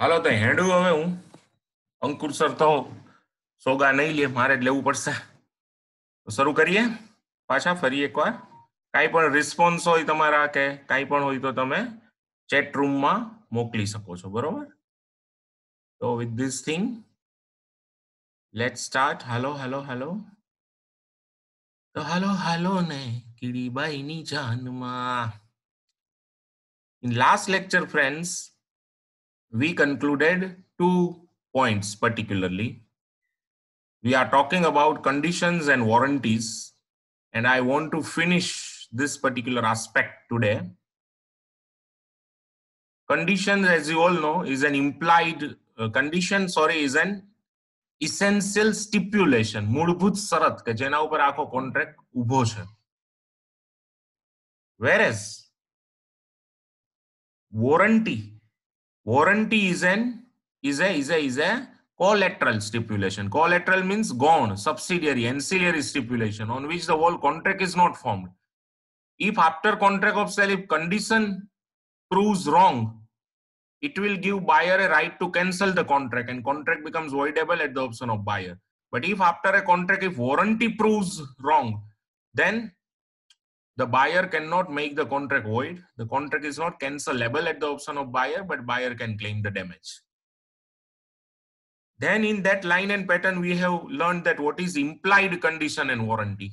હાલો તો હેડું હવે હું. અંકુર સર તો સોગા નહીં લે મારે જ લેવું પડશે. તો શરૂ કરીએ. પાછા ફરી એકવાર. કાંઈ પણ રિસ્પોન્સ હોય તમારા કે કાંઈ પણ હોય તો તમે ચેટ રૂમમાં મોકલી શકો છો બરોબર? તો with this thing let start હાલો હાલો હાલો. તો હાલો હાલો ને કીડીબાઈની જાનમાં. In last lecture friends, we concluded two points particularly. We are talking about conditions and warranties, and I want to finish this particular aspect today. Conditions, as you all know, is an implied uh, condition, sorry, is an essential stipulation, મૂળભૂત શરત કે જેના ઉપર આખો contract ઊભો છે whereas warranty warranty is an is a is a is a collateral stipulation. Collateral means gone subsidiary ancillary stipulation on which the whole contract is not formed. If after contract of sale if condition proves wrong it will give buyer a right to cancel the contract and contract becomes voidable at the option of buyer. But if after a contract if warranty proves wrong then the buyer cannot make the contract void. The contract is not cancelable at the option of buyer, but buyer can claim the damage. Then in that line and pattern, we have learned that what is implied condition and warranty.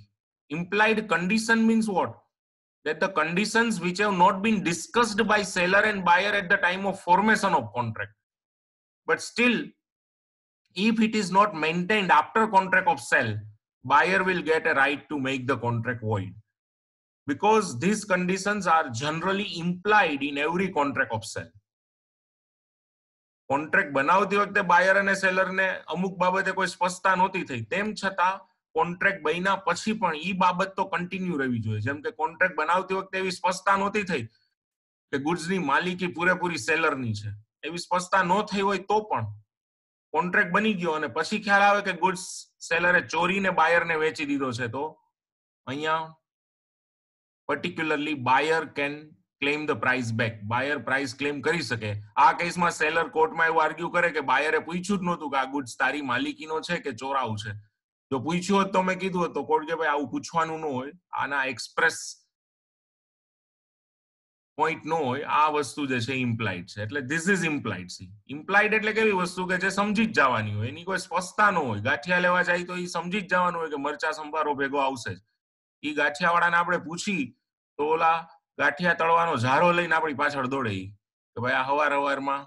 Implied condition means what? That the conditions which have not been discussed by seller and buyer at the time of formation of contract. But still, if it is not maintained after contract of sale, buyer will get a right to make the contract void because these conditions are generally implied in every contract of sale. Contract બનાવતી વખતે બાયર અને સેલરને અમુક બાબતે કોઈ સ્પષ્ટતા નહોતી થઈ. તેમ છતાં કોન્ટ્રાક્ટ બન્યા પછી પણ ઈ બાબત તો કન્ટિન્યુ રહેવી જોઈએ. જેમ કે કોન્ટ્રાક્ટ બનાવતી વખતે એવી સ્પષ્ટતા નહોતી થઈ કે ગુડ્સની માલિકી પૂરેપૂરી સેલરની છે. એવી સ્પષ્ટતા ન થઈ હોય તો પણ કોન્ટ્રાક્ટ બની ગયો અને પછી ખ્યાલ આવે કે ગુડ્સ સેલરે ચોરીને બાયરને વેચી દીધો છે તો અહીંયા particularly buyer can claim the price back buyer price claim કરી શકે. આ કેસમાં સેલર કોર્ટમાં એવું આર્ગ્યુ કરે કે બાયરે પૂછ્યું જ નહોતું કે આ ગુડ્સ તારી માલિકીનો છે કે ચોરાવું છે. જો પૂછ્યું હોત તો મેં કીધું હોત કોર્ટ કે ભાઈ આવું પૂછવાનું ન હોય. આના એક્સપ્રેસ પોઈન્ટ નો હોય. આ વસ્તુ જે છે ઇમ્પ્લાઇડ છે. એટલે this is implied see implied એટલે કેવી વસ્તુ કે જે સમજી જ જવાની હોય. એની કોઈ સ્પષ્ટતા ન હોય. ગાંઠિયા લેવા જાય તો એ સમજી જ જવાનું હોય કે મરચા સંભારો ભેગો આવશે જ. એ ગાંઠિયાવાળાને આપણે પૂછી, તો ઓલા ગાંઠિયા તળવાનો ઝારો લઈને આપણી પાછળ દોડે કે ભાઈ આ હવાર હવારમાં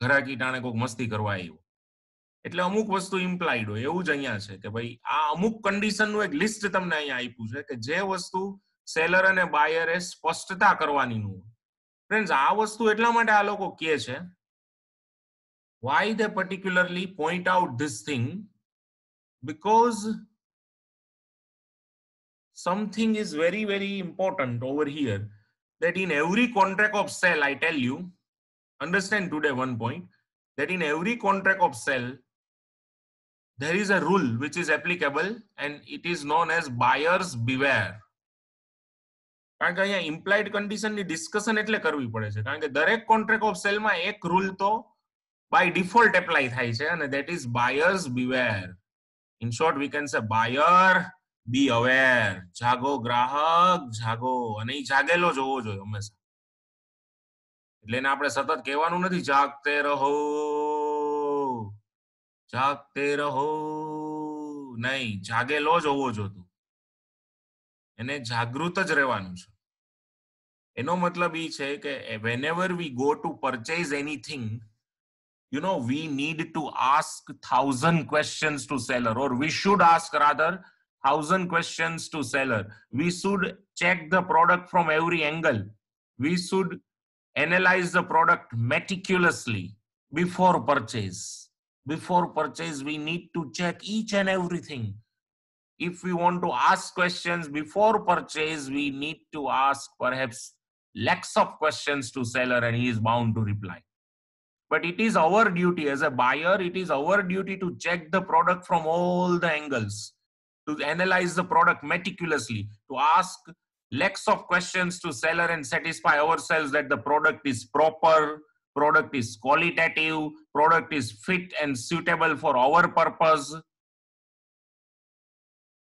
ઘરાકી ટાણે કોઈક મસ્તી કરવા આવ્યો. એટલે અમુક વસ્તુ ઇમ્પ્લાઇડ હોય, એવું જ અહીંયા છે કે ભાઈ આ અમુક કન્ડિશનનું એક લિસ્ટ તમને અહીંયા આપ્યું છે કે જે વસ્તુ સેલર અને બાયરે સ્પષ્ટતા કરવાની નું ફ્રેન્ડ્સ આ વસ્તુ એટલા માટે આ લોકો કહે છે why they particularly point out this thing because something is very very important over here that in every contract of sale i tell you understand today one point that in every contract of sale there is a rule which is applicable and it is known as buyers beware કારણ કે અહીંયા implied કન્ડિશનની discussion એટલે કરવી પડે છે કારણ કે દરેક કોન્ટ્રાક્ટ ઓફ સેલમાં એક રૂલ તો બાય ડિફોલ્ટ એપ્લાય થાય છે અને that is buyers beware in short we can say buyer be aware જાગો ગ્રાહક જાગો અને એ જાગેલો જ હોવો જોઈએ હંમેશા એટલે એને આપણે સતત કહેવાનું નથી જાગતે રહો જાગતે રહો નહીં જાગેલો જ હોવો જોતું એને જાગૃત જ રહેવાનું છે એનો મતલબ એ છે કે whenever we go to purchase anything you know we need to ask thousand questions to seller or we should ask rather thousand questions to seller. We should check the product from every angle. We should analyze the product meticulously before purchase. Before purchase, we need to check each and everything. If we want to ask questions before purchase, we need to ask perhaps lakhs of questions to seller and he is bound to reply. But it is our duty as a buyer, it is our duty to check the product from all the angles to analyze the product meticulously, to ask lakhs of questions to seller and satisfy ourselves that the product is proper, product is qualitative, product is fit and suitable for our purpose.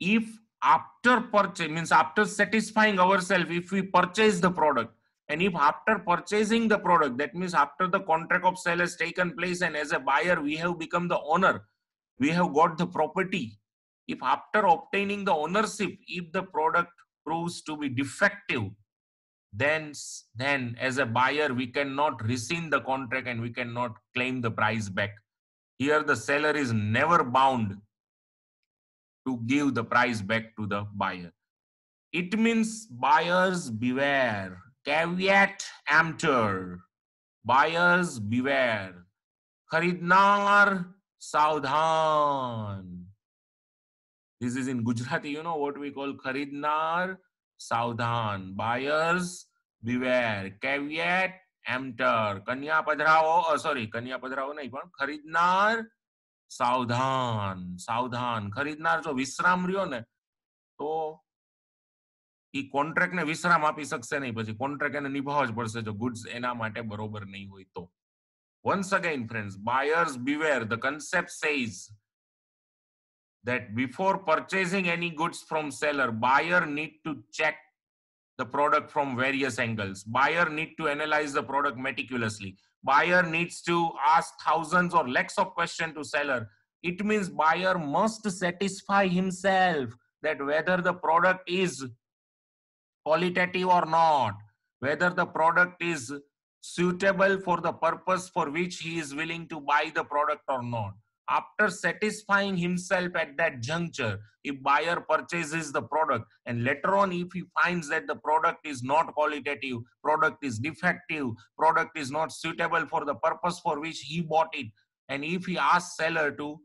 If after purchase means after satisfying ourselves, if we purchase the product, and if after purchasing the product, that means after the contract of sale has taken place, and as a buyer, we have become the owner, we have got the property. If after obtaining the ownership, if the product proves to be defective, then then as a buyer we cannot rescind the contract and we cannot claim the price back. Here the seller is never bound to give the price back to the buyer. It means buyers beware. Caveat emptor. Buyers beware. Kharidnar saudhan this is in gujarati. You know what we call kharidnar સાવધાન buyers Caveat, Emptor, Kanya કન્યા પધરાવો sorry કન્યા પધરાવો નહીં પણ ખરીદનાર સાવધાન સાવધાન ખરીદનાર જો વિશ્રામ રહ્યો ને તો એ કોન્ટ્રાક્ટ ને વિશ્રામ આપી શકશે નહીં. પછી કોન્ટ્રાક્ટ એને નિભાવવો જ પડશે જો ગુડ્સ એના માટે બરોબર નહીં હોય તો. Once again friends buyers beware. The concept says that before purchasing any goods from seller, buyer need to check the product from various angles. Buyer need to analyze the product meticulously. Buyer needs to ask thousands or lakhs of questions to seller. It means buyer must satisfy himself that whether the product is qualitative or not, whether the product is suitable for the purpose for which he is willing to buy the product or not after satisfying himself at that juncture if buyer purchases the product and later on if he finds that the product is not qualitative product is defective product is not suitable for the purpose for which he bought it and if he asks seller to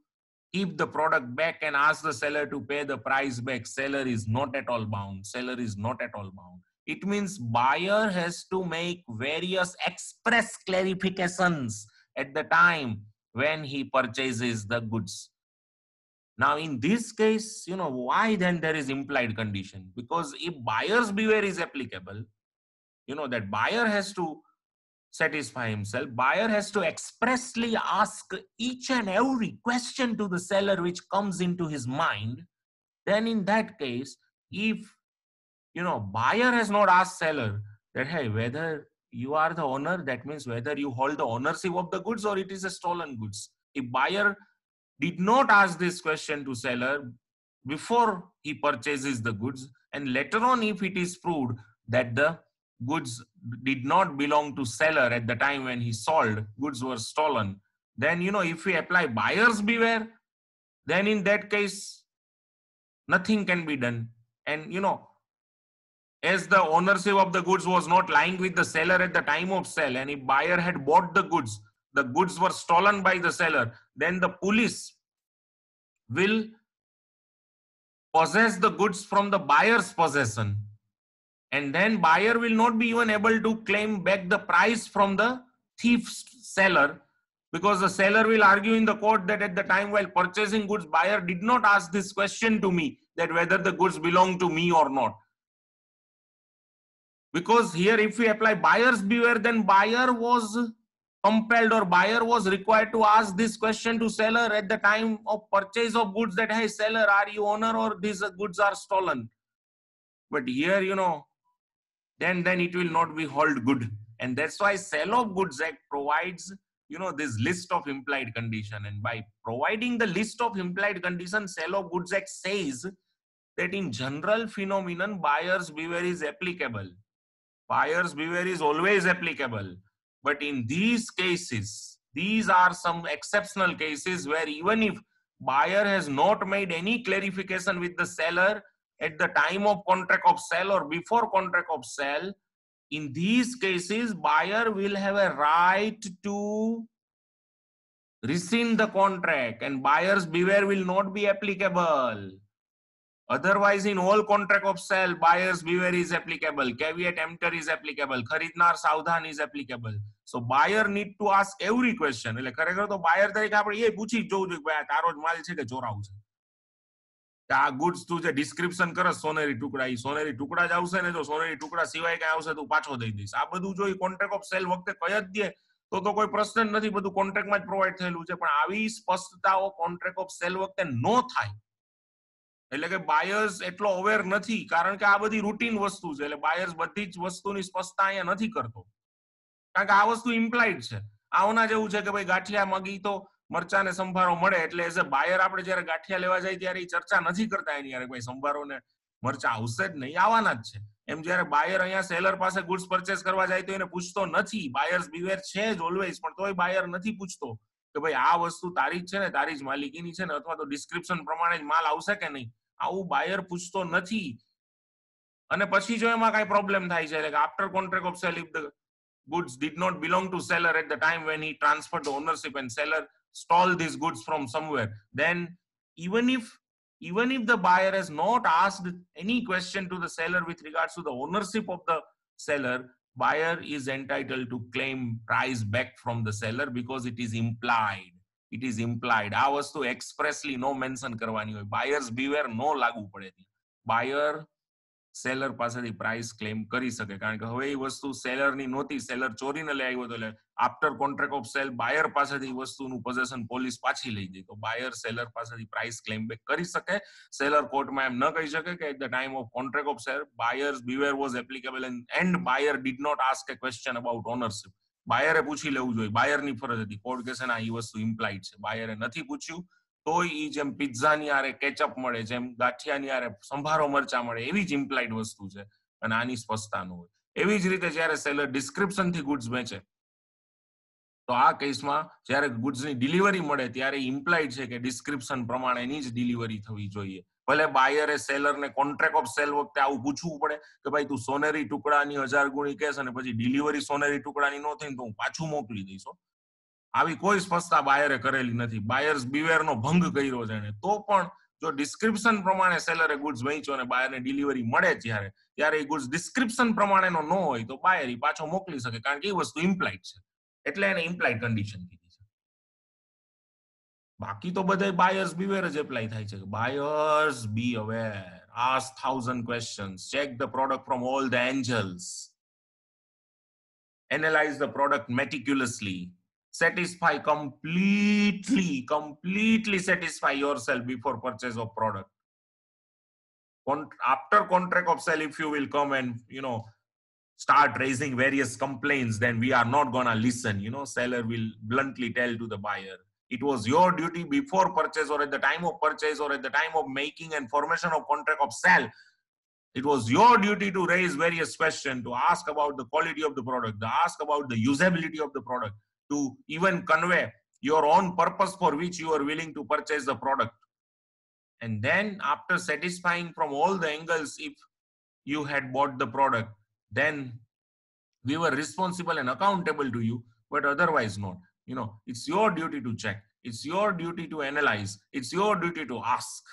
keep the product back and ask the seller to pay the price back seller is not at all bound seller is not at all bound. It means buyer has to make various express clarifications at the time when he purchases the goods. Now, in this case, you know, why then there is implied condition? Because if buyer's beware is applicable, you know, that buyer has to satisfy himself, buyer has to expressly ask each and every question to the seller which comes into his mind, then in that case, if, you know, buyer has not asked seller that, hey, whether you are the owner that means whether you hold the ownership of the goods or it is a stolen goods. If buyer did not ask this question to seller before he purchases the goods and later on if it is proved that the goods did not belong to seller at the time when he sold goods were stolen then you know if we apply buyers beware then in that case nothing can be done. And you know as the ownership of the goods was not lying with the seller at the time of sale and if buyer had bought the goods the goods were stolen by the seller then the police will possess the goods from the buyer's possession. And then buyer will not be even able to claim back the price from the thief seller because the seller will argue in the court that at the time while purchasing goods buyer did not ask this question to me that whether the goods belong to me or not because here if we apply buyer's beware then buyer was compelled or buyer was required to ask this question to seller at the time of purchase of goods that hey seller are you owner or these goods are stolen? But here you know then then it will not be hold good. And that's why sale of goods act provides you know this list of implied condition. And by providing the list of implied condition sale of goods act says that in general phenomenon buyers beware is applicable buyer's beware is always applicable. But in these cases, these are some exceptional cases where even if buyer has not made any clarification with the seller at the time of contract of sale or before contract of sale, in these cases, buyer will have a right to rescind the contract and buyer's beware will not be applicable. Otherwise, in all contract of sale buyers beware is applicable caveat emptor is applicable ખરીદનાર સાવધાન is applicable so buyer need to ask every question એટલે ખરેખર તો બાયર તરીકે આપણે એ પૂછી જોવું જોઈએ કે તારો જ માલ છે કે ચોરાવું છે? આ ગુડ્સ તું જે ડિસ્ક્રિપ્શન કરે સોનેરી ટુકડા એ સોનેરી ટુકડા જ આવશે ને જો સોનેરી ટુકડા સિવાય કઈ આવશે તું પાછો દઈ દઈશ. આ બધું જો કોન્ટ્રાક્ટ ઓફ સેલ વખતે કહી જ દે તો તો કોઈ પ્રશ્ન નથી બધું કોન્ટ્રાક્ટમાં જ પ્રોવાઈડ થયેલું છે. પણ આવી સ્પષ્ટતાઓ કોન્ટ્રાક્ટ ઓફ સેલ વખતે નો થાય. એટલે કે બાયર્સ એટલો અવેર નથી, કારણ કે આ બધી રૂટીન વસ્તુ છે. એટલે બાયર્સ બધી જ વસ્તુની સ્પષ્ટતા અહીંયા નથી કરતો. કારણ કે આ વસ્તુ ઇમ્પ્લાઇડ છે. આવના જેવું છે કે ભાઈ ગાંઠિયા મગી તો મરચાને સંભારો મળે, એટલે એઝ અ બાયર આપણે જયારે ગાંઠિયા લેવા જાય ત્યારે એ ચર્ચા નથી કરતા એની યારે. ભાઈ સંભારો ને મરચા આવશે જ નહીં, આવવાના જ છે. એમ જયારે બાયર અહીંયા સેલર પાસે ગુડ્સ પરચેસ કરવા જાય તો એને પૂછતો નથી. બાયર્સ બિવેર છે જ ઓલવેઝ પણ તોય બાયર નથી પૂછતો. કે ભાઈ આ વસ્તુ તારી જ છે ને તારી જ માલિકીની છે ને અથવા તો ડિસ્ક્રિપ્શન પ્રમાણે જ માલ આવશે કે નહીં આવું બાયર પૂછતો નથી અને પછી જો એમાં કઈ પ્રોબ્લેમ થાય છે એટલે after contract of sale if the goods did not belong to seller at the time when he transferred the ownership and seller stole these goods from somewhere then even if even if the buyer has not asked any question to the seller with regards to the ownership of the seller buyer is entitled to claim price back from the seller because it is implied it is implied આ વસ્તુ એક્સપ્રેસલી નો mention કરવાની હોય buyers beware નો લાગુ પડે buyer seller પાસેથી price claim કરી શકે. કારણ કે હવે એ વસ્તુ સેલરની નહોતી. સેલર ચોરીને લઈ આવ્યો હતો એટલે after contract of sale buyer પાસેથી વસ્તુનું પોઝેશન પોલીસ પાછી લઈ ગઈ. તો બાયર સેલર પાસેથી પ્રાઇસ ક્લેમ બેક કરી શકે. સેલર કોર્ટમાં એમ ન કહી શકે કે at the time of contract of sale buyers beware was applicable and buyer did not ask a question about ownership બાયરે પૂછી લેવું જોઈએ. બાયરની ફરજ હતી. કોર્ટ કહેશે ના એ વસ્તુ ઇમ્પ્લાઇડ છે. બાયરે નથી પૂછ્યું. તોય ઈ જેમ પિઝાની આરે કેચઅપ મળે, જેમ ગાંઠિયાની આરે સંભારો મરચા મળે, એવી જ ઇમ્પ્લાઇડ વસ્તુ છે અને આની સ્પષ્ટતા ન હોય. એવી જ રીતે જ્યારે સેલર ડિસ્ક્રિપ્શનથી ગુડ્સ વેચે, તો આ કેસમાં જ્યારે ગુડ્સની ડિલિવરી મળે ત્યારે ઇમ્પ્લાઇડ છે કે ડિસ્ક્રિપ્શન પ્રમાણેની જ ડિલિવરી થવી જોઈએ. ભલે બાયરે સેલરને કોન્ટ્રાક્ટ ઓફ સેલ વખતે આવું પૂછવું પડે કે ભાઈ તું સોનેરી ટુકડાની હજાર ગુણી કેસ અને પછી ડિલિવરી સોનેરી ટુકડાની ન થઈ તો હું પાછું મોકલી દઈશ આવી કોઈ સ્પષ્ટતા બાયરે કરેલી નથી. બાયર્સ બિવેરનો ભંગ કર્યો છે તો પણ જો ડિસ્ક્રિપ્શન પ્રમાણે સેલરે ગુડ્સ વેચ્યો અને બાયરને ડિલિવરી મળે જ્યારે, ત્યારે એ ગુડ્સ ડિસ્ક્રિપ્શન પ્રમાણેનો ન હોય તો બાયર એ પાછો મોકલી શકે કારણ કે એ વસ્તુ ઇમ્પ્લાઇડ છે. એટલે એને ઇમ્પ્લાઇડ કન્ડિશન કીધી છે. બાકી તો બધા બાયર્સ બિવેર જ એપ્લાય થાય છે. Buyers be aware. Ask thousand questions. Check the product from all the angles. Analyze the product meticulously. Satisfy completely completely satisfy yourself before purchase of product. After contract of sale if you will come and you know start raising various complaints then we are not gonna listen. You know seller will bluntly tell to the buyer it was your duty before purchase or at the time of purchase or at the time of making and formation of contract of sale. It was your duty to raise various questions to ask about the quality of the product to ask about the usability of the product to even convey your own purpose for which you are willing to purchase the product. And then, after satisfying from all the angles, if you had bought the product, then we were responsible and accountable to you, but otherwise not. You know, it's your duty to check, it's your duty to analyze, it's your duty to ask.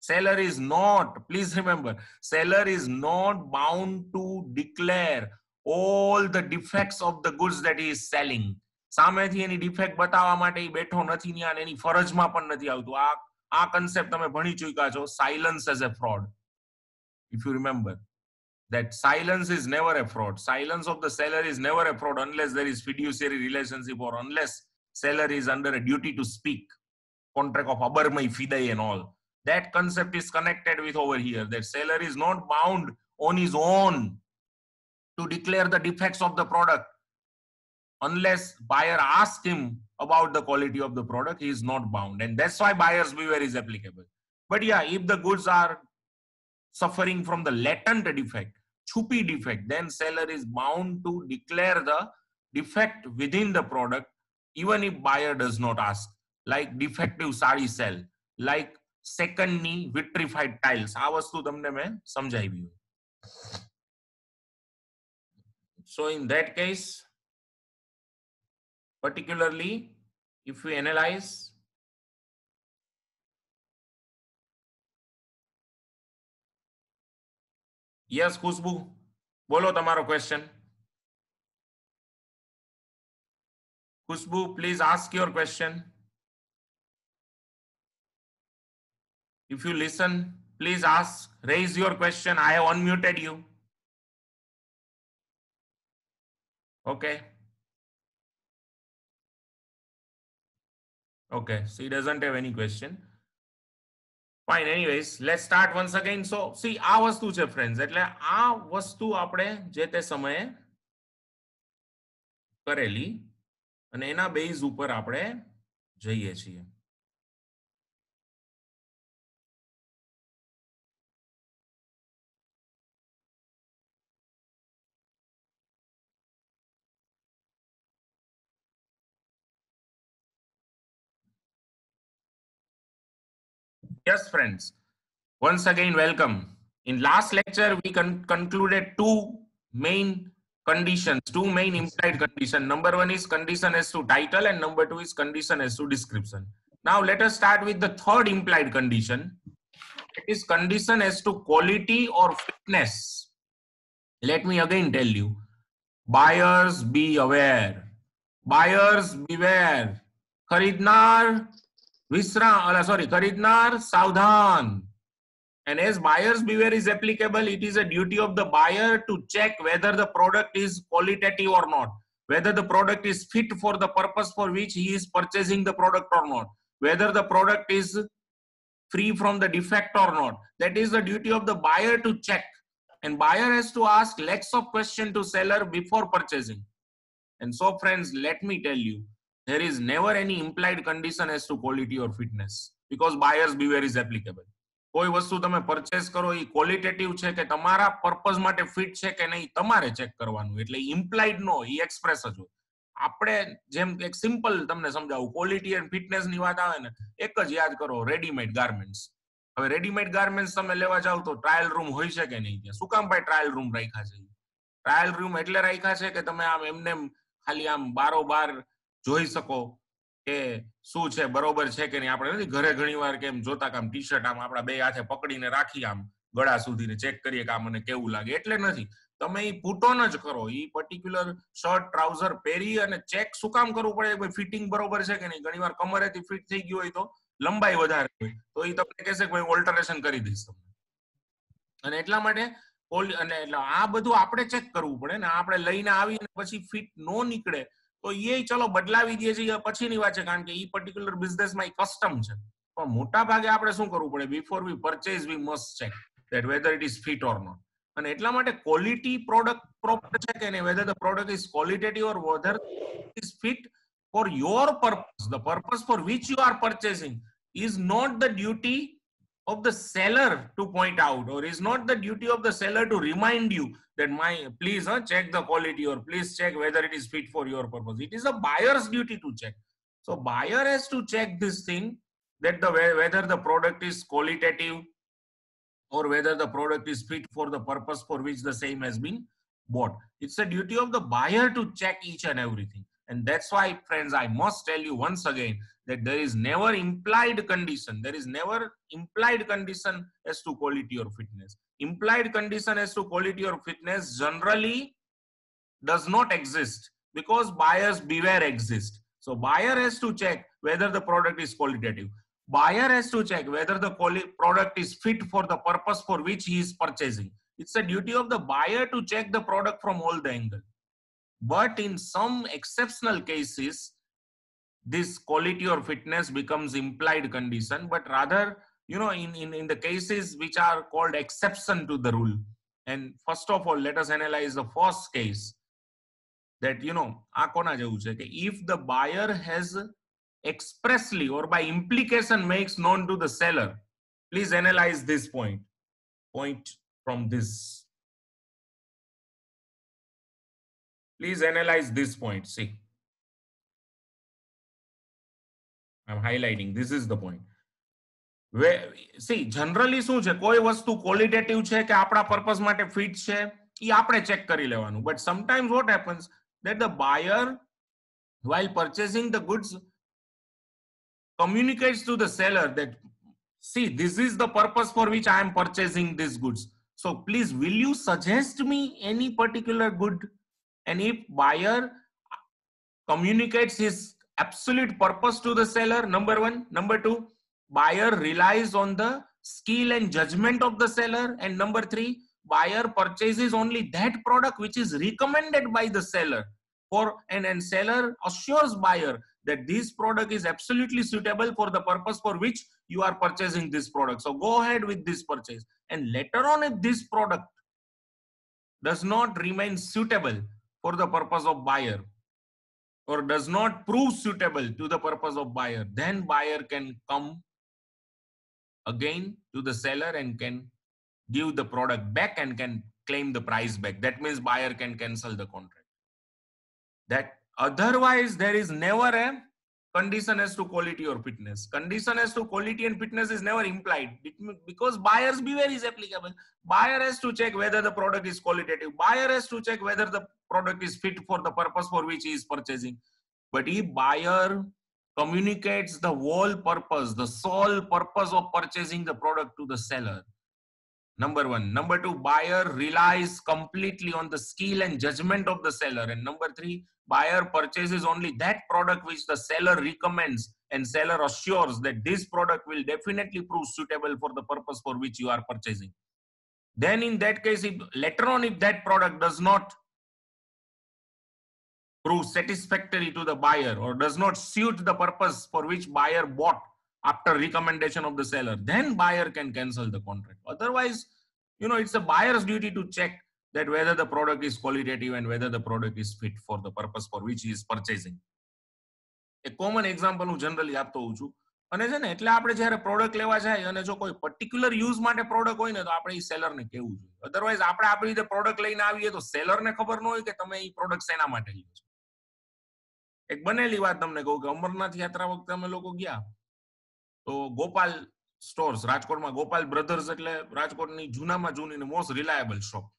Seller is not, please remember, seller is not bound to declare all the defects of the goods that he is selling સામેથી એની defect બતાવવા માટે એ બેઠો નથી ત્યાં એની ફરજમાં પણ નથી આવતું આ આ કન્સેપ્ટ તમે ભણી ચૂક્યા છો silence as a fraud if you remember that silence is never a fraud silence of the seller is never a fraud unless there is fiduciary relationship or unless seller is under a duty to speak contract of abarmai fidai and all that concept is connected with over here that seller is not bound on his own to declare the defects of the product unless buyer asks him about the quality of the product, he is not bound. And that's why buyer's beware is applicable. But yeah, if the goods are suffering from the latent defect, chupi defect, then seller is bound to declare the defect within the product, even if buyer does not ask. Like defective sari cell, like second knee vitrified tiles. આ વસ્તુ તમને મેં સમજાવી So in that case, particularly if we analyze yes Khushbu બોલો તમારો question Khushbu please ask your question if you listen please ask raise your question i have unmuted you okay Okay, so he doesn't have any question. Fine, anyways, let's start once again. So, see, આ વસ્તુ છે friends. એટલે આ વસ્તુ આપણે જે તે સમયે કરેલી અને એના બેઝ ઉપર આપણે જઈએ છીએ Yes, friends. Once again, welcome. In last lecture, we con- concluded two main conditions, two main implied condition. Number one is condition as to title, and number two is condition as to description. Now, let us start with the third implied condition. It is condition as to quality or fitness. Let me again tell you. Buyers be aware. Buyers beware. Visra, sorry, Karidnar, Saudhan. And as buyer's beware is applicable, it is a duty of the buyer to check whether the product is qualitative or not, whether the product is fit for the purpose for which he is purchasing the product or not, whether the product is free from the defect or not. That is the duty of the buyer to check. And buyer has to ask lots of question to seller before purchasing. And so friends, let me tell you, there is never any implied condition as to quality or fitness, because buyers beware is applicable. કોઈ વસ્તુ તમે purchase કરો એ qualitative છે કે તમારા purpose માટે fit છે કે નહીં, તમારે ચેક કરવાનું. એટલે ઇમ્પ્લાઇડ નો એ એક્સપ્રેસ જ હોય. આપણે જેમ એક સિમ્પલ તમને સમજાવું ક્વોલિટી એન્ડ ફિટનેસની વાત આવે ને, એક જ યાદ કરો રેડીમેડ ગાર્મેન્ટ્સ હવે રેડીમેડ ગાર્મેન્ટ્સ તમે લેવા જાવ તો ટ્રાયલ રૂમ હોઈ શકે નહીં ત્યાં? શું કામ ભાઈ ટ્રાયલ રૂમ રાખ્યા છે? ટ્રાયલ રૂમ એટલે રાખ્યા છે કે તમે આમ એમને ખાલી આમ બારોબાર જોઈ શકો કે શું છે, બરોબર છે કે નહીં? આપણે નથી ઘરે ઘણી વાર કેમ જોતા કામ ટી શર્ટ આમ આપણા બે હાથે પકડીને રાખી આમ ગળા સુધીને ચેક કરીએ કે આ મને કેવું લાગે. એટલે નથી. તમે એ પુટોન જ કરો. એ પર્ટિક્યુલર શર્ટ ટ્રાઉઝર પહેરી અને ચેક શું કામ કરવું પડે? ભાઈ ફિટિંગ બરોબર છે કે નહીં? ઘણી વાર કમરેથી ફિટ થઈ ગયું હોય તો લંબાઈ વધારે હોય. તો એ તમને કહેશે કે ભાઈ ઓલ્ટરેશન કરી દઈશ તમને. અને એટલા માટે અને એટલે આ બધું આપણે ચેક કરવું પડે ને. આપણે લઈને આવીને પછી ફિટ નો નીકળે તો એ ચલો બદલાવી દઈએ છીએ પછીની વાત છે, કારણ કે એ પર્ટિક્યુલર બિઝનેસમાં એ કસ્ટમ છે. પણ મોટા ભાગે આપણે શું કરવું પડે? Before we purchase we must check that whether it is fit or not અને એટલા માટે ક્વોલિટી પ્રોડક્ટ પ્રોપર છે કે નહીં? Whether the product is qualitative or whether is fit for your purpose the purpose for which you are purchasing is not the duty of the seller to point out or is not the duty of the seller to remind you that my please uh, check the quality or please check whether it is fit for your purpose. It is a buyer's duty to check. So buyer has to check this thing that the whether the product is qualitative or whether the product is fit for the purpose for which the same has been bought. It's a duty of the buyer to check each and everything. And that's why friends i must tell you once again that there is never implied condition there is never implied condition as to quality or fitness. Implied condition as to quality or fitness generally does not exist because buyers beware exist. So buyer has to check whether the product is qualitative. Buyer has to check whether the product is fit for the purpose for which he is purchasing. It's a duty of the buyer to check the product from all the angles but in some exceptional cases this quality or fitness becomes implied condition but rather you know in, in in the cases which are called exception to the rule and first of all let us analyze the first case that you know આ કોના જેવું છે કે if the buyer has expressly or by implication makes known to the seller please analyze this point point from this please analyze this point see i'm highlighting this is the point see generally શું છે કોઈ વસ્તુ qualitative છે કે આપણા purpose માટે fit છે એ આપણે ચેક કરી લેવાનું but sometimes what happens that the buyer while purchasing the goods communicates to the seller that see this is the purpose for which i am purchasing these goods so please will you suggest me any particular good and if buyer communicates his absolute purpose to the seller number 1 number 2 buyer relies on the skill and judgment of the seller and number 3 buyer purchases only that product which is recommended by the seller for and, and seller assures buyer that this product is absolutely suitable for the purpose for which you are purchasing this product. So go ahead with this purchase. And later on, if this product does not remain suitable for the purpose of buyer or does not prove suitable to the purpose of buyer, then buyer can come again to the seller and can give the product back and can claim the price back. That means buyer can cancel the contract. That otherwise there is never a condition as to quality or fitness. Condition as to quality and fitness is never implied because buyer's beware is applicable. Buyer has to check whether the product is qualitative. Buyer has to check whether the product is fit for the purpose for which he is purchasing. But if buyer communicates the whole purpose, the sole purpose of purchasing the product to the seller, Number one. Number two, buyer relies completely on the skill and judgment of the seller. And number three, buyer purchases only that product which the seller recommends and seller assures that this product will definitely prove suitable for the purpose for which you are purchasing. Then in that case, if later on, if that product does not prove satisfactory to the buyer or does not suit the purpose for which buyer bought, after recommendation of the seller then buyer can cancel the contract otherwise you know it's a buyer's duty to check that whether the product is qualitative and whether the product is fit for the purpose for which he is purchasing એક common example હું generally આપતો હોઉં છું અને છે ને એટલે આપણે જ્યારે પ્રોડક્ટ લેવા જાય અને જો કોઈ પર્ટિક્યુલર યુઝ માટે પ્રોડક્ટ હોય ને તો આપણે એ સેલરને કેવું જોઈએ અધરવાઇઝ આપણે આપણી રીતે પ્રોડક્ટ લઈને આવીએ તો સેલરને ખબર ન હોય કે તમે એ પ્રોડક્ટ શેના માટે લ્યો છો એક બનેલી વાત તમને કહું કે અમરનાથ યાત્રા વખતે અમે લોકો ગયા તો ગોપાલ સ્ટોર્સ, રાજકોટમાં ગોપાલ બ્રધર્સ એટલે રાજકોટની જૂનામાં જૂની મોસ્ટ રિલાયબલ શોપ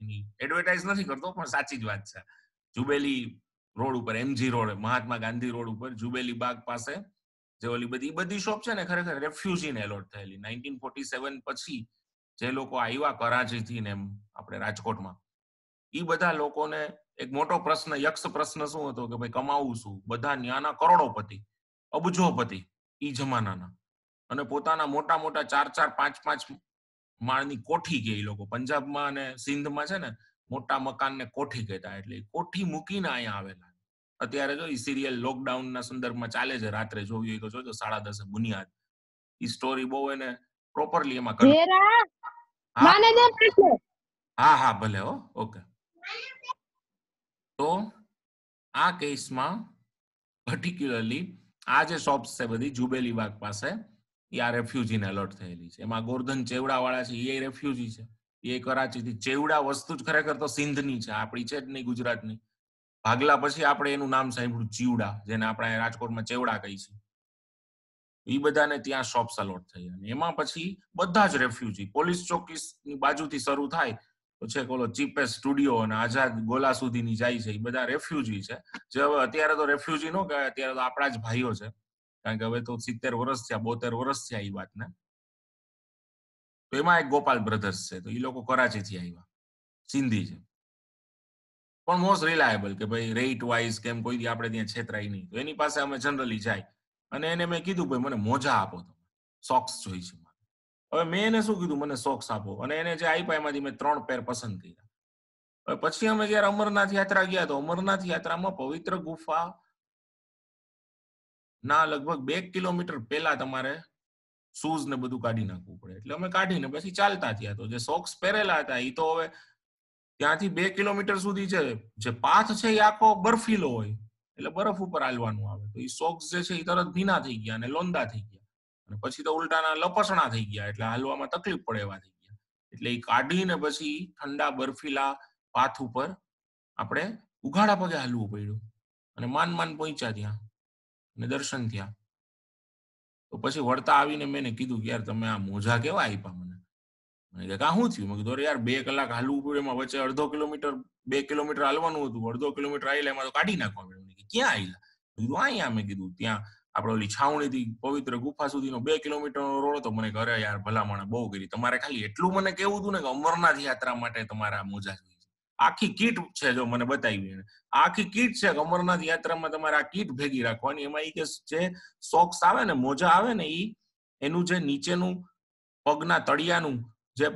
એની એડવર્ટાઇઝ નથી કરતો, પણ સાચી જ વાત છે. જુબેલી રોડ ઉપર MG road, Mahatma Gandhi road ઉપર, જુબેલી બાગ પાસે જે ઓલી બધી બધી શોપ છે ને ખરેખર રેફ્યુજીને એલોટ થયેલી. નાઇન્ટીન ફોર્ટી સેવન પછી જે લોકો આવ્યા કરાચીથી ને એમ આપણે રાજકોટમાં એ બધા લોકોને એક મોટો પ્રશ્ન, યક્ષ પ્રશ્ન શું હતો કે ભાઈ કમાવું શું? બધા ન્યાના કરોડોપતિ, અબજોપતિ. ઈ જમાનાના. અને પોતાના મોટા મોટા ચાર ચાર પાંચ પાંચ માળની કોઠી કે એ લોકો પંજાબમાં અને સિંધમાં છે ને મોટા મકાનને કોઠી કહેતા એટલે કોઠી મૂકીને અહીંયા આવેલા. અત્યારે જો એ સિરિયલ લોકડાઉનના સંદર્ભમાં ચાલે છે રાત્રે જોવી હોય તો જોજો સાડા દસે બુનિયાદ. એ સ્ટોરી બહુ એને પ્રોપરલી એમાં હા. હા ભલે હો ઓકે. તો આ કેસમાં પર્ટિક્યુલરલી આ જે શોપ્સ છે બધી જુબેલી બાગ પાસે, એ આ રેફ્યુજીને એલર્ટ થયેલી છે. એમાં ગોરધન ચેવડા વાળા છે, એ રેફ્યુજી છે. એ કરાચીથી ચેવડા વસ્તુ જ ખરેખર તો સિંધની છે આપણી છે જ નહીં, ગુજરાતની. ભાગલા પછી આપણે એનું નામ સાંભળ્યું, ચીવડા, જેને આપણે રાજકોટમાં ચેવડા કહી છે એ બધાને ત્યાં શોપ્સ અલોટ થઈ અને એમાં પછી બધા જ રેફ્યુજી પોલીસ ચોકીની બાજુથી શરૂ થાય છે ઓલો ચીપેસ્ટ સ્ટુડિયો અને આઝાદ ગોલા સુધીની જાય છે, એ બધા રેફ્યુજી છે. જે હવે અત્યારે તો રેફ્યુજી નો કહેવાય, અત્યારે તો આપણા જ ભાઈઓ છે. કારણ કે હવે તો સિત્તેર વર્ષ થયા, બોતેર વર્ષ થયા એ વાતને. તો એમાં એક ગોપાલ બ્રધર્સ છે, તો એ લોકો કરાચીથી આવ્યા સિંધી છે. પણ મોસ્ટ રિલાયબલ કે ભાઈ રેટ વાઇઝ કેમ કોઈ આપણે ત્યાં છેતરાય નહીં. તો એની પાસે અમે જનરલી જાય. અને એને મેં કીધું, ભાઈ, મને મોજા આપો તમે. સોક્સ જોઈ છે હવે મેં એને શું કીધું? મને સોક્સ આપો અને એને જે આપ્યા મેં ત્રણ પેર પસંદ કર્યા. પછી અમે જયારે અમરનાથ યાત્રા ગયા તો અમરનાથ યાત્રામાં પવિત્ર ગુફા ના લગભગ બે કિલોમીટર પહેલા તમારે શૂઝ ને બધું કાઢી નાખવું પડે. એટલે અમે કાઢીને પછી ચાલતા થયા તો જે સોક્સ પહેરેલા હતા એ તો હવે ત્યાંથી બે કિલોમીટર સુધી છે. જે પાથ છે એ આખો બરફીલો હોય. એટલે બરફ ઉપર હાલવાનું આવે. તો એ સોક્સ જે છે એ તરત ભીના થઈ ગયા અને લોંદા થઈ ગયા. અને પછી તો ઉલટાના લપસણા થઈ ગયા, એટલે હાલવામાં તકલીફ પડે એવા થઈ ગયા. એટલે એ કાઢીને પછી ઠંડા બરફીલા પાથ ઉપર આપણે ઉઘાડા પગે હાલવું પડ્યું. અને માન માન પહોંચ્યા ત્યાં અને દર્શન થયા. તો પછી વળતા આવીને મેં કીધું કે યાર તમે આ મોજા કેવા આપ્યા મને? મને કે કા શું થયું? મેં કીધું યાર બે કલાક હાલવું પડ્યું, એમાં વચ્ચે અડધો કિલોમીટર, બે કિલોમીટર હાલવાનું હતું. અડધો કિલોમીટર આવેલા એમાં તો કાઢી નાખવા પડ્યું. ક્યાં આવેલા કીધું, અહીંયા. મેં કીધું, ત્યાં. આપણે ઓલી છાવણીથી પવિત્ર ગુફા સુધીનો બે કિલોમીટરનો રોડ હતો, મને ઘરે યાર ભલામણ બહુ કરી. તમારે ખાલી એટલું મને કેવું હતું ને કે અમરનાથ યાત્રા માટે તમારા મોજા આખી કીટ છે જો મને બતાવી આખી કીટ છે કે અમરનાથ યાત્રામાં તમારે આ કીટ ભેગી રાખવાની. એમાં એ કે જે સોક્સ આવે ને, મોજા આવે ને એ એનું જે નીચેનું પગના તળિયાનું જે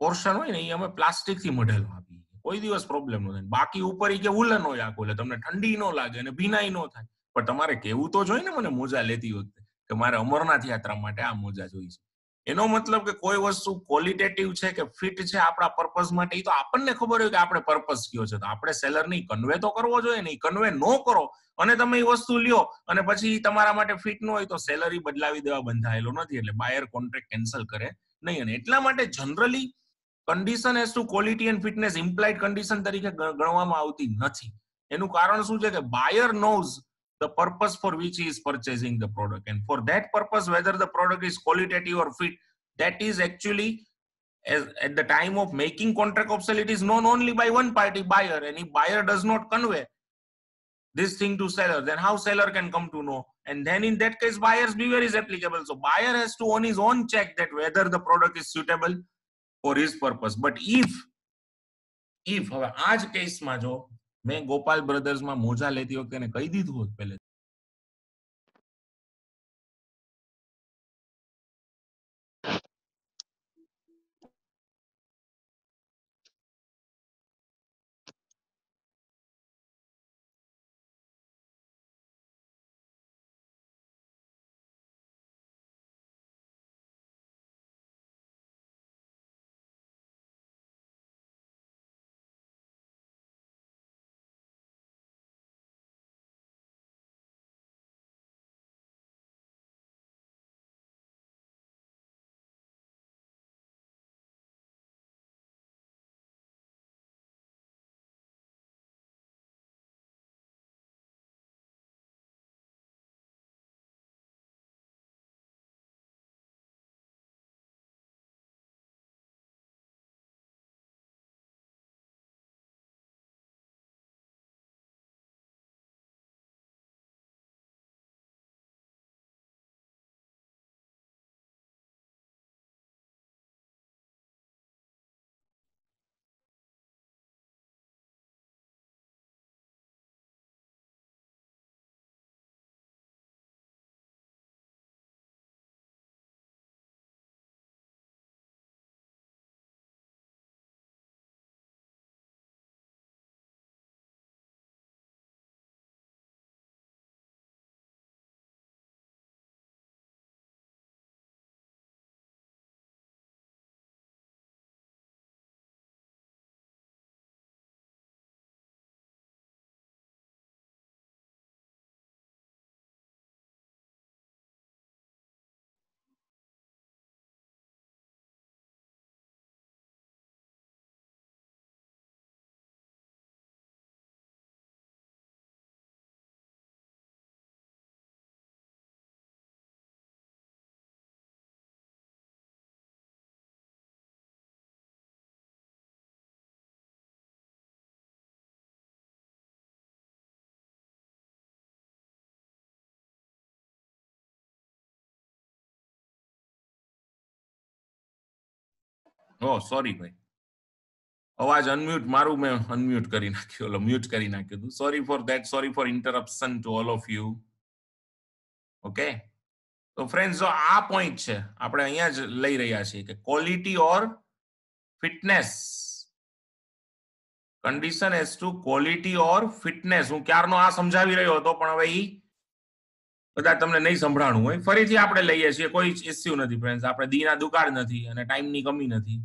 પોર્શન હોય ને એ અમે પ્લાસ્ટિકથી મઢેલો આપીએ કોઈ દિવસ પ્રોબ્લેમ ન થાય. બાકી ઉપર એ કે ઉલન હોય આખું એટલે તમને ઠંડી ન લાગે અને ભીનાઈ ન થાય. પણ તમારે કેવું તો જોઈએ ને મને મોજા લેતી વખતે કે મારે અમરનાથ યાત્રા માટે આ મોજા જોઈ છે એનો મતલબ કે કોઈ વસ્તુ ક્વોલિટેટિવ છે કે ફિટ છે આપણા પર્પઝ માટે એ તો આપણને ખબર હોય કે આપણે પર્પઝ કયો છે. તો આપણે સેલરની કન્વે તો કરવો જોઈએ ને કન્વે ન કરો અને તમે એ વસ્તુ લ્યો અને પછી તમારા માટે ફિટ ન હોય તો સેલરી બદલાવી દેવા બંધાયેલો નથી. એટલે બાયર કોન્ટ્રાક્ટ કેન્સલ કરે નહીં અને એટલા માટે generally condition as to quality and fitness implied condition તરીકે ગણવામાં આવતી નથી. એનું કારણ શું છે કે buyer knows the purpose for which he is purchasing the product and for that purpose whether the product is qualitative or fit that is actually as, at the time of making contract of sale it is known only by one party buyer and if buyer does not convey this thing to seller then how seller can come to know and then in that case buyer's beware is applicable so buyer has to on his own check that whether the product is suitable for his purpose but if if હવે આ જ કેસમાં જો મેં ગોપાલ બ્રધર્સમાં મોજા લેતી વખતે એને કહી દીધું હોત પહેલે ઓ સોરી ભાઈ. અવાજ અનમ્યુટ મારું મેં અનમ્યુટ કરી નાખ્યું, ઓલો મ્યુટ કરી નાખ્યું હતું. Sorry for that sorry for interruption to all of you okay તો ફ્રેન્ડ્સ જો આ પોઈન્ટ છે, આપણે અહીંયા જ લઈ રહ્યા છીએ કે quality or fitness condition as to quality or fitness હું ક્યારનો આ સમજાવી રહ્યો હતો, પણ હવે ઈ કદાચ તમને નહીં સંભળાણું હોય. ફરીથી આપણે લઈએ છીએ, કોઈ ઇસ્યુ નથી ફ્રેન્ડ્સ આપણે દીના દુકાળ નથી અને ટાઈમની કમી નથી.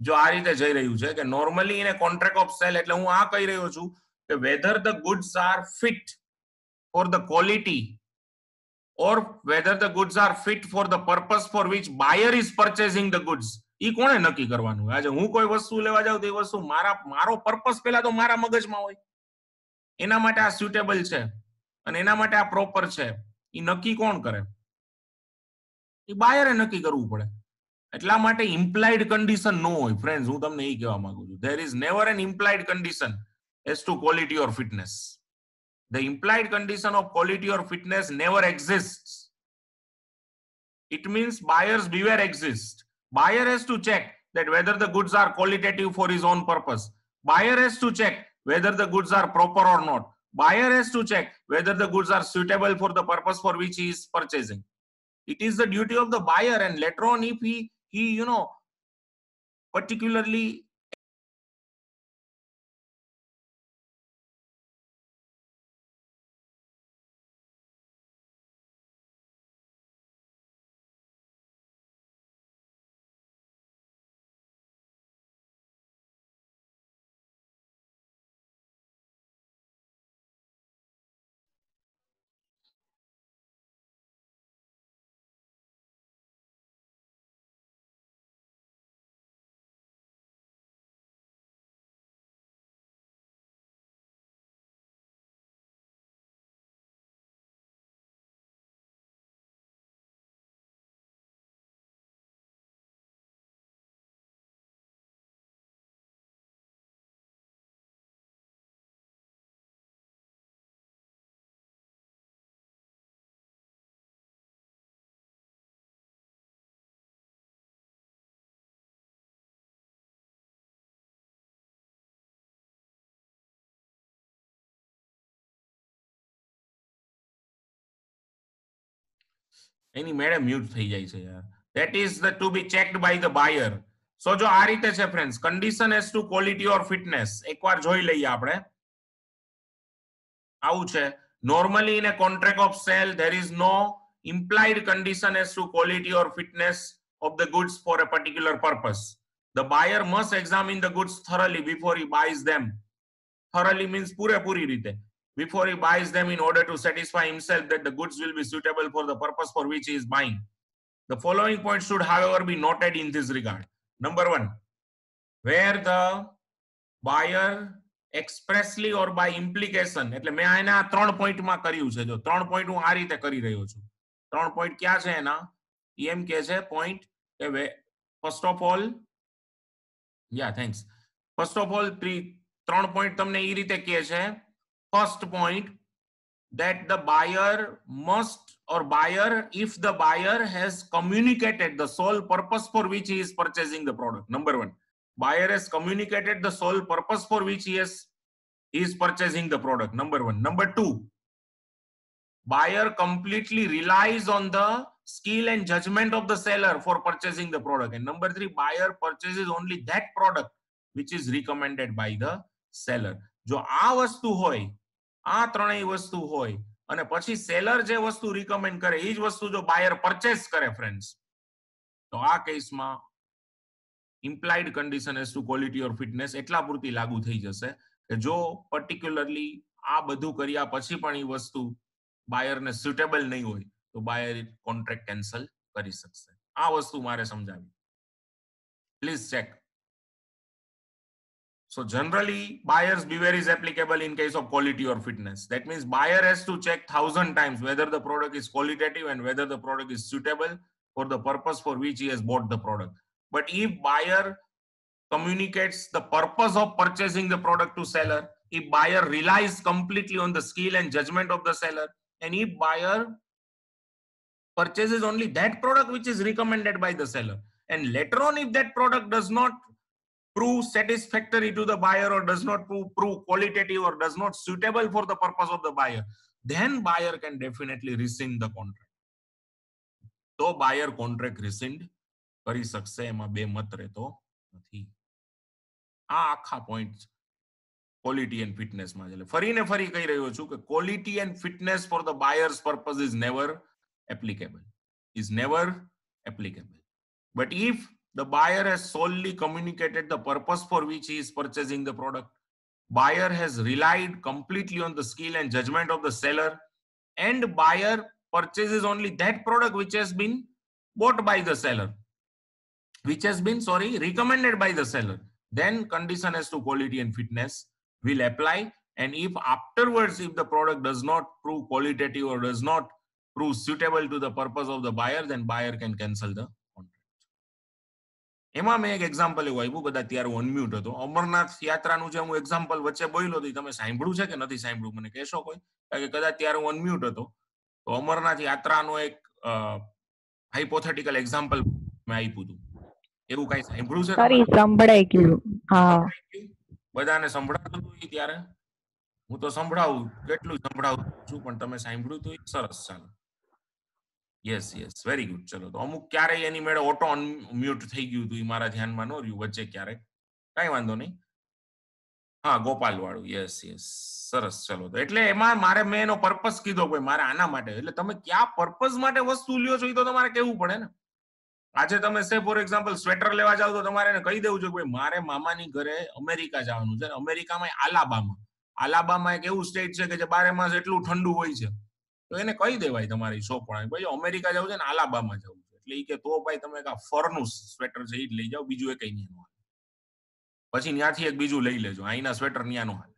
જો આ રીતે જઈ રહ્યું છે કે નોર્મલી એને કોન્ટ્રાક્ટ ઓફ સેલ એટલે હું આ કહી રહ્યો છું કે whether the goods are fit for the quality or whether the goods are fit for the purpose for which buyer is purchasing the goods એ કોણે નક્કી કરવાનું? આજે હું કોઈ વસ્તુ લેવા જાઉં તો એ વસ્તુ મારા, મારો પર્પસ પહેલા તો મારા મગજમાં હોય. એના માટે આ સુટેબલ છે. અને એના માટે આ પ્રોપર છે એ નક્કી કોણ કરે એ બાયરે નક્કી કરવું પડે એટલા માટે ઇમ્પ્લાઇડ કન્ડિશન નો હોય ફ્રેન્ડ હું તમને એ કહેવા માંગુ છું there is never an implied condition as to quality or fitness the implied condition of quality or fitness never exist it means buyers beware exist buyer has to check that whether the goods are qualitative for his own purpose buyer has to check whether the goods are proper or not buyer has to check whether the goods are suitable for the purpose for which he is purchasing. It is the duty of the buyer and later on if he he you know particularly એની મેળે mute થઈ જાય છે યાર that is the to be checked by the buyer so જો આ રીતે છે friends condition as to quality or fitness એકવાર જોઈ લઈએ આપણે આવું છે normally in a contract of sale there is no implied condition as to quality or fitness of the goods for a particular purpose the buyer must examine the goods thoroughly before he buys them thoroughly means પૂરેપૂરી રીતે before he buys them in order to satisfy himself that the goods will be suitable for the purpose for which he is buying the following points should however be noted in this regard number one, where the buyer expressly or by implication એટલે મેં આના ત્રણ પોઈન્ટમાં કર્યું છે જો ત્રણ point હું આ રીતે કરી રહ્યો છું ત્રણ પોઈન્ટ ક્યાં છે એના એમ કે છે પોઈન્ટ કે first of all yeah thanks first of all ત્રણ પોઈન્ટ તમને એ રીતે કહે છે first point that the buyer must or buyer if the buyer has communicated the sole purpose for which he is purchasing the product number 1 buyer has communicated the sole purpose for which he is he is purchasing the product number 1 number 2 buyer completely relies on the skill and judgment of the seller for purchasing the product and number 3 buyer purchases only that product which is recommended by the seller જો આ વસ્તુ હોય આ ત્રણેય વસ્તુ હોય. અને પછી સેલર જે વસ્તુ રિકમેન્ડ કરે એ જ વસ્તુ જો બાયર પરચેસ કરે ફ્રેન્ડ્સ તો આ કેસમાં implied condition as to quality or fitness એટલા પૂરતી લાગુ થઈ જશે કે જો પર્ટિક્યુલરલી આ બધું કર્યા પછી પણ એ વસ્તુ બાયરને સુટેબલ નહીં હોય, તો બાયર કોન્ટ્રાક્ટ કેન્સલ કરી શકશે. આ વસ્તુ મારે સમજાવી. Please check So generally, buyer's beware is applicable in case of quality or fitness. That means buyer has to check thousand times whether the product is qualitative and whether the product is suitable for the purpose for which he has bought the product. But if buyer communicates the purpose of purchasing the product to seller, if buyer relies completely on the skill and judgment of the seller, and if buyer purchases only that product which is recommended by the seller, and later on if that product does not prove satisfactory to the buyer or does not prove, prove qualitative or does not suitable for the purpose of the buyer, then buyer can definitely rescind the contract. તો બાયર contract રિસિન્ડ કરી શકશે એમાં બે મત રહેતો નથી આ આખા પોઈન્ટ ક્વોલિટી એન્ડ ફિટનેસમાં છે એટલે ફરીને ફરી કહી રહ્યો છું કે quality and fitness for the buyers purpose is never applicable is never applicable but if the buyer has solely communicated the purpose for which he is purchasing the product. Buyer has relied completely on the skill and judgment of the seller, and buyer purchases only that product which has been bought by the seller, which has been, sorry, recommended by the seller. Then condition as to quality and fitness will apply. And if afterwards, if the product does not prove qualitative or does not prove suitable to the purpose of the buyer, then buyer can cancel the એમાં મેં એક example એવું આપ્યું બધા ત્યારે ઓનમ્યુટ હતો. અમરનાથ યાત્રાનું જે હું એક્ઝામ્પલ વચ્ચે બોલ્યો હતો તમે સાંભળ્યું છે કે નથી સાંભળ્યું? મને કહેશો કોઈ? કારણ કે કદાચ ત્યારે હું અનમ્યુટ હતો. તો અમરનાથ યાત્રાનો એક હાઇપોથેટિકલ એક્ઝામ્પલ મેં આપ્યું હતું. એવું કઈ સાંભળ્યું છે સોરી સંભળાઈ ગયું. હા. બધાને સંભળાતું હતું ત્યારે? હું તો સંભળાવું કેટલું સંભળાવું છું પણ તમે સાંભળ્યું તો સરસ ચાલો યસ યસ વેરી ગુડ ચલો તો અમુક ક્યારેય એની મેળે ઓટો મ્યુટ થઈ ગયું હતું એ મારા ધ્યાનમાં ન રહ્યું, વચ્ચે ક્યારેક. કઈ વાંધો નહીં. હા ગોપાલ વાળું યસ યસ સરસ. ચલો તો. એટલે એમાં મારે મેં એનો પર્પસ કીધો કોઈ મારે આના માટે. એટલે તમે કયા પર્પસ માટે વસ્તુ લ્યો છો એ તો તમારે કેવું પડે ને. આજે તમે સે ફોર એક્ઝામ્પલ સ્વેટર લેવા જાવ તો તમારે એને કહી દેવું જોઈએ મારે મામાની ઘરે અમેરિકા જવાનું છે અમેરિકામાં આલાબામાં. આલાબામાં એક એવું સ્ટેટ છે કે જે બારે માસ એટલું ઠંડુ હોય છે. તો એને કહી દેવાય તમારી શોપ ભાઈ, અમેરિકા જવું છે ને આલાબામાં જવું છે. એટલે એ કે તો ભાઈ તમે ફરનું સ્વેટર છે એ જ લઈ જાઓ, બીજું એ કઈ નહીં હાલે. પછી ત્યાંથી એક બીજું લઈ લેજો. અહીંના સ્વેટર ત્યાંનું હાલે.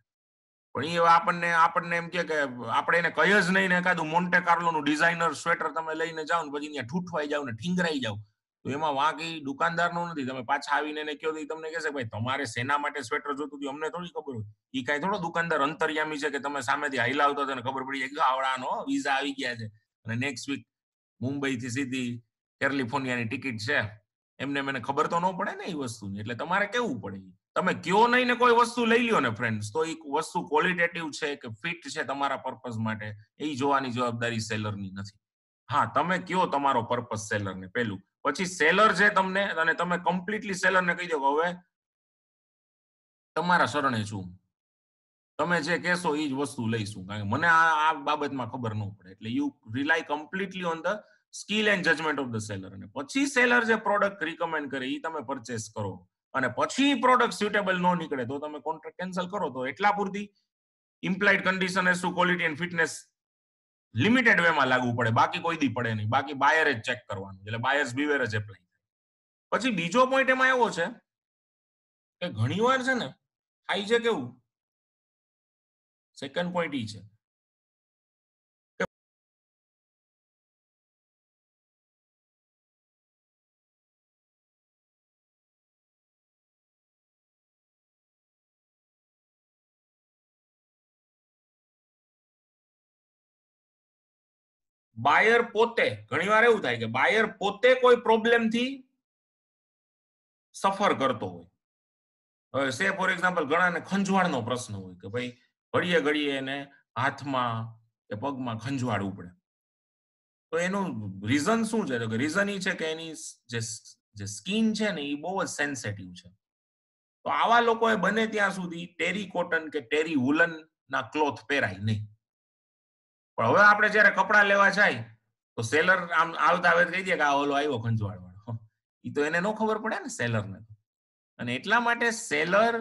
પણ એ આપણને આપણને એમ કે આપણે એને કહી જ નહીં ને એકાદું મોન્ટે કાર્લોનું ડિઝાઇનર સ્વેટર તમે લઈને જાઓ ને પછી ત્યાં ઠૂઠવાઈ જાવ ને ઠીંગરાઈ જાવ તો એમાં વાંકી દુકાનદારનું નથી. તમે પાછા આવીને એને કહો તો એ તમને કહેશે ભાઈ તમારે સેના માટે સ્વેટર જોતું હતું અમને થોડી ખબર હોય. એ કાંઈ થોડો દુકાનદાર અંતર્યામી છે કે તમે સામેથી હાઈલા આવતો તને ખબર પડી જાય આવડાનો વિઝા આવી ગયા છે. અને નેક્સ્ટ વીક મુંબઈ થી સીધી કેલિફોર્નિયાની ટિકિટ છે. એમને મને ખબર તો ન પડે ને એ વસ્તુની. એટલે તમારે કેવું પડે તમે કયો નહીં ને કોઈ વસ્તુ લઈ લ્યો ને ફ્રેન્ડ્સ તો એ વસ્તુ ક્વોલિટેટિવ છે કે ફિટ છે તમારા પર્પઝ માટે. એ જોવાની જવાબદારી સેલરની નથી. હા, તમે કયો તમારો પર્પસ સેલરને પેલું પછી સેલર છે તમને, અને તમે કમ્પ્લીટલી સેલરને કહી દો હવે તમારા શરણે છું તમે જે કહેશો એ જ વસ્તુ લઈશું, કારણ કે મને આ બાબતમાં ખબર ન પડે. એટલે you rely completely on the skill and judgement of the seller અને પછી સેલર જે પ્રોડક્ટ રિકમેન્ડ કરે એ તમે પરચેસ કરો. અને પછી પ્રોડક્ટ સુટેબલ ન નીકળે, તો તમે કોન્ટ્રાક્ટ કેન્સલ કરો. તો એટલા પૂરતી ઇમ્પ્લાઇડ કન્ડિશન શું ક્વોલિટી એન્ડ ફિટનેસ લિમિટેડ વેમાં લાગુ પડે. બાકી કોઈ દી પડે નહીં. બાકી બાયર જ ચેક કરવાનું. એટલે બાયર્સ બિવેર જ એપ્લાય પછી બીજો પોઈન્ટ એમાં એવો છે કે ઘણીવાર છે ને, થાય છે કેવું? સેકન્ડ પોઈન્ટ ઈ છે. બાયર પોતે, ઘણીવાર એવું થાય કે બાયર પોતે કોઈ પ્રોબ્લેમથી સફર કરતો હોય. હવે સે, ફોર એક્ઝામ્પલ ઘણાને ખંજવાળનો પ્રશ્ન હોય કે ભાઈ ઘડીએ ઘડીએ એને હાથમાં કે પગમાં ખંજવાળ ઉપડે. તો એનું રીઝન શું છે? કે રીઝન એ છે કે એની જે જે સ્કીન છે ને એ બહુ જ સેન્સેટિવ છે. તો આવા લોકોએ બને ત્યાં સુધી ટેરી કોટન કે ટેરી વુલન ના ક્લોથ પહેરાય નહીં. પણ હવે આપણે જયારે કપડા લેવા જાય, તો સેલર આમ આવતા આવે કહી દે કે આ ઓલો આવ્યો ખંજવાળ વાળો એ તો એને ન ખબર પડે ને સેલરને અને એટલા માટે સેલર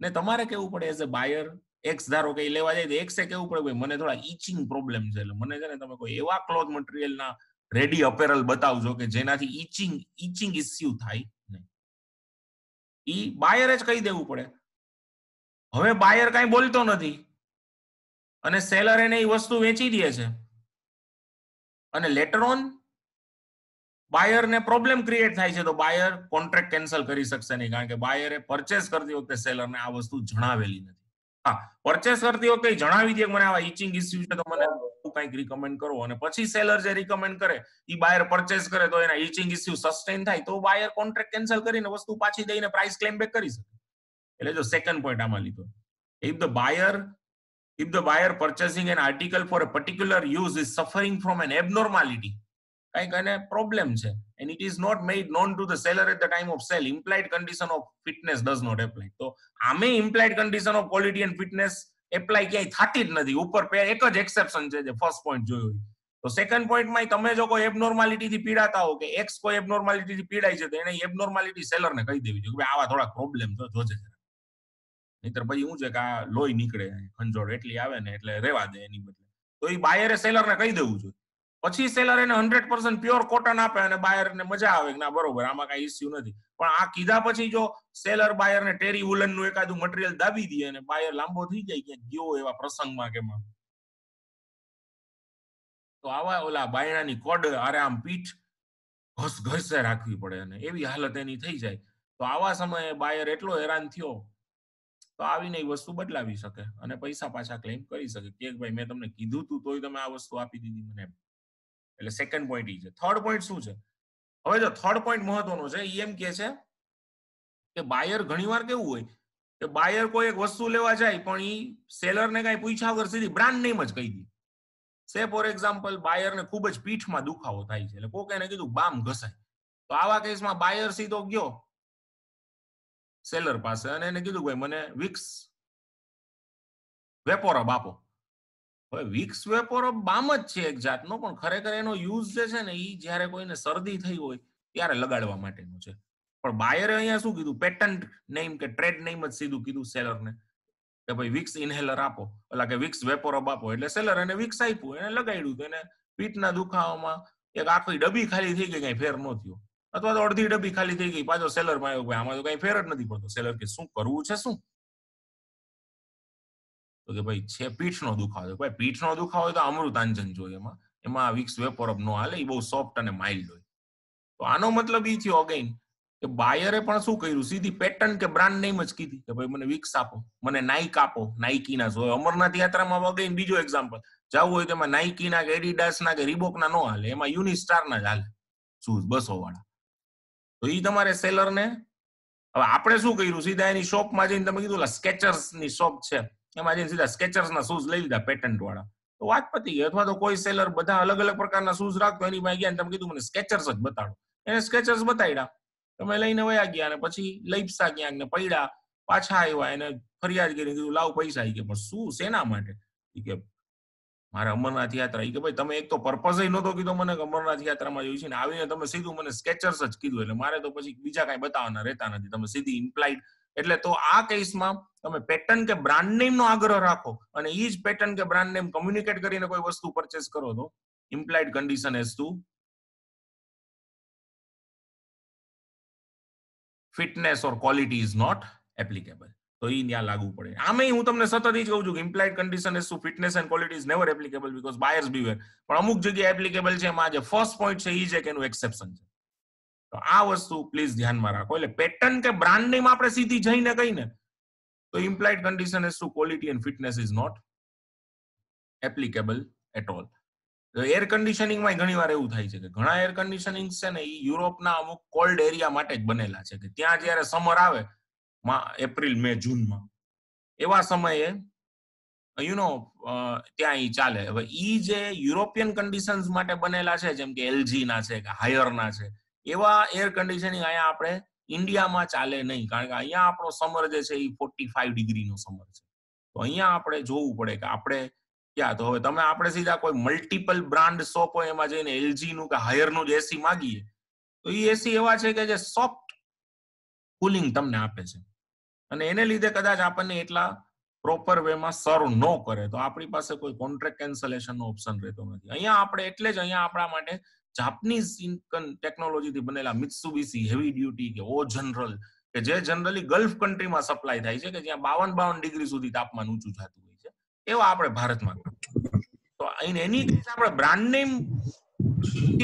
ને તમારે કેવું પડે એઝ અ બાયર એક્સ ધારો કે લેવા જાય તો એક્સે કેવું પડે? ભાઈ, મને થોડા ઈચિંગ પ્રોબ્લેમ છે, એટલે મને છે ને તમે કોઈ એવા ક્લોથ મટીરિયલના રેડી અપેરલ બતાવજો કે જેનાથી ઈચિંગ ઈચિંગ ઇસ્યુ થાય ઈ બાયરે જ કહી દેવું પડે. હવે બાયર કઈ બોલતો નથી. અને સેલર એને એ વસ્તુ વેચી દે છે. અને લેટર ઓન બાયરને પ્રોબ્લેમ ક્રિએટ થાય છે, તો બાયર કોન્ટ્રાક્ટ કેન્સલ કરી શકશે નહીં, કારણ કે બાયરે પરચેસ કરતી વખતે સેલરને આ વસ્તુ જણાવેલી નથી. હા પરચેસ કરતી વખતે જણાવી દે મને આવા ઇચિંગ ઇસ્યુ છે, તો મને કંઈક રિકમેન્ડ કરો. અને પછી સેલર જે રિકમેન્ડ કરે એ બાયર પરચેસ કરે, તો એના ઇચિંગ ઇસ્યુ સસ્ટેન થાય, તો બાયર કોન્ટ્રાક્ટ કેન્સલ કરીને વસ્તુ પાછી દઈને પ્રાઇસ ક્લેમ બેક કરી શકે. એટલે જો સેકન્ડ પોઈન્ટ આમાં લીધો. If the buyer if the buyer purchasing an article for a particular use is suffering from an abnormality કંઈક એને પ્રોબ્લેમ છે and it is not made known to the seller at the time of sale implied condition of fitness does not apply તો આમે implied condition of quality and fitness apply ક્યાંય થતી જ નથી ઉપર પે એક જ એક્સેપ્શન છે જે ફર્સ્ટ પોઈન્ટ જોયો તો સેકન્ડ પોઈન્ટમાં તમે જો કોઈ એબનોર્માલિટી થી પીડાતા હો કે એક્સ કોઈ એબનોર્માલિટી થી પીડાય છે તો એને એબનોર્માલિટી સેલરને કહી દેવી જોઈએ કે આવા થોડા પ્રોબ્લેમ છે જોજે જરા નહીતર પછી શું છે કે આ લોહી નીકળે ખંજોડ એટલી આવે ને એટલે રેવા દે એની બદલે. તો એ બાયરે સેલરને કહી દેવું જોઈએ પછી સેલર એને હંડ્રેડ પર્સન્ટ પ્યોર કોટન આપે અને બાયરને મજા આવે કે ના, બરોબર, આમાં કઈ ઇસ્યુ નથી. પણ આ કીધા પછી જો સેલર બાયરને ટેરી નું એકાદું મટીરિયલ દાબી દે અને બાયર લાંબો થઈ જાય ક્યાંક ગયો એવા પ્રસંગમાં કે તો આવા ઓલા બાયણાની કોડ અરે આમ પીઠ ઘસ ઘસે રાખવી પડે અને એવી હાલત એની થઈ જાય. તો આવા સમયે બાયર એટલો હેરાન થયો તો આવીને એ વસ્તુ બદલાવી શકે અને પૈસા પાછા ક્લેમ કરી શકે કે ભાઈ મેં તમને કીધું તું, તોય તમે આ વસ્તુ આપી દીધી મને એટલે સેકન્ડ પોઈન્ટ ઈ છે. થર્ડ પોઈન્ટ શું છે? હવે જો થર્ડ પોઈન્ટ મહત્વનો છે, ઈ એમ કે છે કે બાયર ઘણીવાર કેવું હોય કે બાયર કોઈ એક વસ્તુ લેવા જાય, પણ ઈ સેલરને કઈ પૂછ્યા વગર સીધી બ્રાન્ડ નેમ જ કહી દે. સે ફોર એક્ઝામ્પલ બાયરને ખૂબ જ પીઠમાં દુખાવો થાય છે. એટલે કોકે એને કીધું, બામ ઘસાય. તો આવા કેસમાં બાયર સીધો ગયો સેલર પાસે અને એને કીધું ભાઈ મને વિક્સ વેપોરબ આપો હવે વિક્સ વેપોરબ બામ જ છે એક જાતનો, પણ ખરેખર એનો યુઝ જે છે ને એ જ્યારે કોઈને શરદી થઈ હોય, ત્યારે લગાડવા માટેનો છે. પણ બાયરે અહીંયા શું કીધું? પેટન્ટ નેમ કે ટ્રેડ નેમ જ સીધું કીધું સેલરને કે ભાઈ વિક્સ ઇન્હેલર આપો. એટલે કે વિક્સ વેપોરબ આપો એટલે સેલર એને વિક્સ આપ્યું, એને લગાડ્યું તો એને પીઠના દુખાવામાં એક આખી ડબ્બી ખાલી થઈ ગઈ, કઈ ફેર ન થયો. અથવા તો અડધી ડબ્બી ખાલી થઈ ગઈ, પાછો સેલરમાં આવ્યો આમાં તો કઈ ફેર જ નથી પડતો. સેલર કે શું કરવું છે, શું? તો કે ભાઈ, છે પીઠનો દુખાવો. ભાઈ, પીઠનો દુખાવો તો અમૃતાંજન જોઈએ એમાં. એમાં વિક્સ વેપોરબ નો હાલે એ બહુ સોફ્ટ અને માઇલ્ડ હોય. તો આનો મતલબ એ થયો અગેન કે બાયરે પણ શું કર્યું? સીધી પેટર્ન કે બ્રાન્ડ નેમ જ કીધી કે ભાઈ, મને વિક્સ આપો, મને નાઇક આપો નાઇકીના જો અમરનાથ યાત્રામાં અગેન બીજો એક્ઝામ્પલ જવું હોય તો એમાં નાઇકીના કે એડિડાસના કે રિબોકના નો હાલે. એમાં યુનિસ્ટારના જ હાલે. શૂઝ બસો વાળા. તો એ તમારે સેલરને? હવે આપણે શું કર્યું? સીધા એની શોપમાં જઈને તમે કીધું સ્કેચર્સની શોપ છે. એમાં જઈને સીધા સ્કેચર્સ ના શૂઝ લઈ લીધા પેટન્ટ વાળા. તો વાત પતી ગઈ. અથવા તો કોઈ સેલર બધા અલગ અલગ પ્રકારના શૂઝ રાખતો, એની પાસે ગયા તમે કીધું, મને સ્કેચર્સ જ બતાડો. એને સ્કેચર્સ બતાડ્યા. તમે લઈને વયા ગયા અને પછી લઈપસા ક્યાંક ને પડ્યા, પાછા આવ્યા, એને ફરિયાદ કરી કીધું, લાવ પૈસા. કે, પણ શું? શેના માટે? કે મારે અમરનાથ યાત્રા. એ કે ભાઈ, તમે એક તો પર્પઝ નહોતો કીધો મને અમરનાથ યાત્રામાં જોયું છે ને આવીને તમે સીધું મને સ્કેચર્સ જ કીધું. એટલે મારે તો પછી બીજા કાંઈ બતાવવાના રહેતા નથી. તમે સીધી ઇમ્પ્લાઇડ એટલે તો આ કેસમાં તમે પેટર્ન કે બ્રાન્ડ નેમ નો આગ્રહ રાખો અને એ જ પેટર્ન કે બ્રાન્ડ નેમ કમ્યુનિકેટ કરીને કોઈ વસ્તુ પરચેસ કરો તો implied condition as to fitness or quality is not applicable તો એ ત્યાં લાગુ પડે. આમે હું તમને સતત જ કહું છું કે implied condition is to fitness and quality is never applicable because buyers beware પણ અમુક જગ્યાએ એપ્લિકેબલ છે, એમાં જે ફર્સ્ટ પોઈન્ટ છે એ છે કે એનું એક્સેપ્શન છે. તો આ વસ્તુ પ્લીઝ ધ્યાનમાં રાખો. એટલે પેટર્ન કે બ્રાન્ડ નેમ આપણે સીધી જઈને કહીને તો implied condition is to quality and fitness is not applicable at all air કન્ડિશનિંગમાં ઘણી વાર એવું થાય છે કે ઘણા એર કન્ડિશનિંગ છે ને એ યુરોપના અમુક કોલ્ડ એરિયા માટે જ બનેલા છે કે ત્યાં જ્યારે સમર આવે એપ્રિલ, મે, જૂનમાં. એવા સમયે યુ નો ત્યાં એ ચાલે. હવે ઈ જે યુરોપિયન કન્ડિશન્સ માટે બનેલા છે, જેમ કે એલજી ના છે કે હાયર ના છે, એવા એર કન્ડિશનિંગ અહીંયા આપણે ઇન્ડિયામાં ચાલે નહીં. કારણ કે અહીંયા આપણો સમર જે છે એ ફોર્ટી ફાઈવ ડિગ્રીનો સમર છે. તો અહીંયા આપણે જોવું પડે કે આપણે ક્યાં? તો હવે તમે આપણે સીધા કોઈ મલ્ટિપલ બ્રાન્ડ શોપ હોય એમાં જઈને એલજી નું કે હાયરનું જ એસી માગીએ, તો એ એસી એવા છે કે જે સોફ્ટ કુલિંગ તમને આપે છે. અને એને લીધે કદાચ આપણને એટલા પ્રોપર વેમાં સર્વ ન કરે. તો આપણી પાસે કોઈ કોન્ટ્રાક્ટ કેન્સલેશન નો ઓપ્શન રહેતો નથી. અહીંયા આપણે એટલે જ અહીંયા આપણા માટે જાપનીઝ ટેકનોલોજીથી બનેલા મિત્સુબીસી હેવી ડ્યુટી કે ઓ જનરલ કે જે જનરલી ગલ્ફ કન્ટ્રીમાં સપ્લાય થાય છે કે જ્યાં બાવન બાવન ડિગ્રી સુધી તાપમાન ઊંચું થતું હોય છે. એવા આપણે ભારતમાં તો એની આપણે બ્રાન્ડ નેમ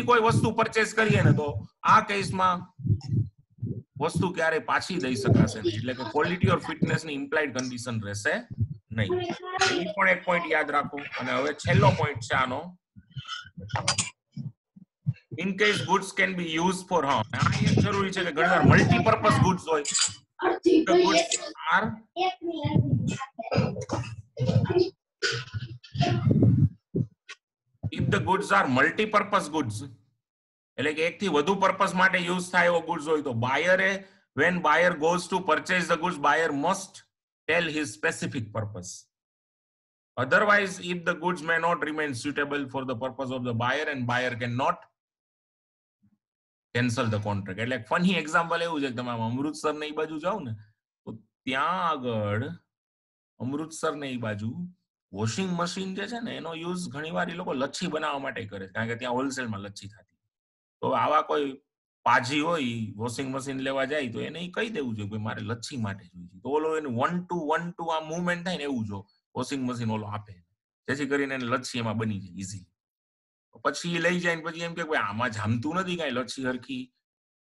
કોઈ વસ્તુ પરચેસ કરીએ ને તો આ કેસમાં વસ્તુ ક્યારેય પાછી દઈ શકાશે નહીં. એટલે કે ક્વોલિટી ઓર ફિટનેસની ઇમ્પ્લાઇડ કન્ડિશન રહેશે નહીં. એ પણ એક પોઈન્ટ યાદ રાખો. અને હવે છેલ્લો પોઈન્ટ છે આનો. In case goods can be use for હા આ એક જરૂરી છે કે ઘણીવાર મલ્ટીપર્પઝ ગુડ્સ હોય. the goods are if the goods are multi-purpose goods એટલે કે એકથી વધુ પર્પસ માટે યુઝ થાય એવો ગુડ્સ હોય તો બાયરે when buyer goes to purchase the goods buyer must tell his specific purpose otherwise if the goods may not remain suitable for the purpose of the buyer and buyer cannot cancel the contract એટલે funny example એવું છે કે તમે અમૃતસર ને એ બાજુ જાઓ ને તો ત્યાં આગળ અમૃતસર ને એ બાજુ વોશિંગ મશીન જે છે ને એનો યુઝ ઘણીવાર એ લોકો લચ્છી બનાવવા માટે કરે છે કારણ કે ત્યાં હોલસેલમાં લચ્છી થતી તો આવા કોઈ પાજી હોય વોશિંગ મશીન લેવા જાય, તો એને કહી દેવું જોઈએ મારે લચ્છી માટે જોઈએ તો ઓલો એને વન ટુ વન ટુ આ મુવમેન્ટ થાય ને એવું જો વોશિંગ મશીન ઓલો આપે. જેથી કરીને એને લચ્છી એમાં બની જાય ઈઝી પછી એ લઈ જાય ને પછી એમ કે ભાઈ આમાં જામતું નથી કાંઈ લચ્છી હરખી.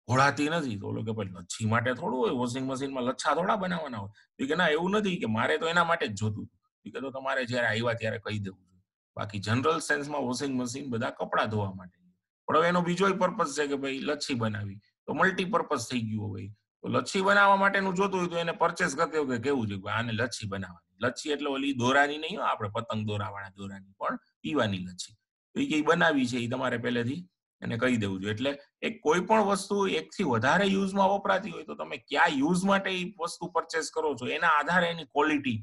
ઘોળાતી નથી. તો ઓલો કે ભાઈ લચ્છી માટે થોડું હોય વોશિંગ મશીનમાં લચ્છા થોડા બનાવવાના હોય. કે ના, એવું નથી કે મારે તો એના માટે જ જોતું. કે તો તમારે જ્યારે આવ્યા ત્યારે કહી દેવું જોઈએ. બાકી જનરલ સેન્સમાં વોશિંગ મશીન બધા કપડાં ધોવા માટે. પણ હવે એનો બીજો પર્પઝ છે કે ભાઈ લચ્છી બનાવી. તો મલ્ટીપર્પઝ થઈ ગયું ભાઈ તો લચ્છી બનાવવા માટેનું જોતું હોય તો એને પરચેસ કરતી વખતે કેવું છે આને લચ્છી બનાવવાની. લચ્છી એટલે ઓલી દોરાની નહીં આપણે પતંગ દોરાવાળા દોરાની, પણ પીવાની લચ્છી. તો એ કઈ બનાવી છે એ તમારે પહેલેથી એને કહી દેવું જોઈએ. એટલે એક કોઈ પણ વસ્તુ એકથી વધારે યુઝમાં વપરાતી હોય તો તમે ક્યાં યુઝ માટે એ વસ્તુ પરચેસ કરો છો? એના આધારે એની ક્વોલિટી